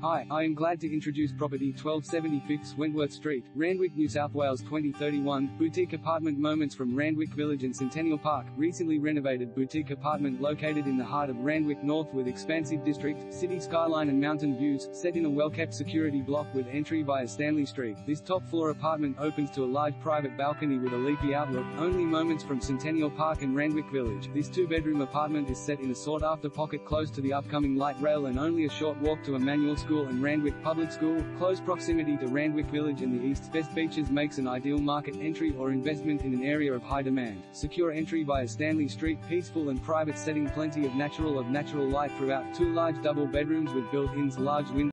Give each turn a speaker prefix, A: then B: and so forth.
A: Hi, I am glad to introduce property 1276 Wentworth Street, Randwick, New South Wales 2031, boutique apartment moments from Randwick Village and Centennial Park, recently renovated boutique apartment located in the heart of Randwick North with expansive district, city skyline and mountain views, set in a well-kept security block with entry via Stanley Street. This top-floor apartment opens to a large private balcony with a leafy outlook, only moments from Centennial Park and Randwick Village. This two-bedroom apartment is set in a sought-after pocket close to the upcoming light rail and only a short walk to Emanuel School School and Randwick Public School, close proximity to Randwick Village and the East Best Beaches makes an ideal market entry or investment in an area of high demand. Secure entry via Stanley Street, peaceful and private setting plenty of natural of natural light throughout, two large double bedrooms with built-ins large windows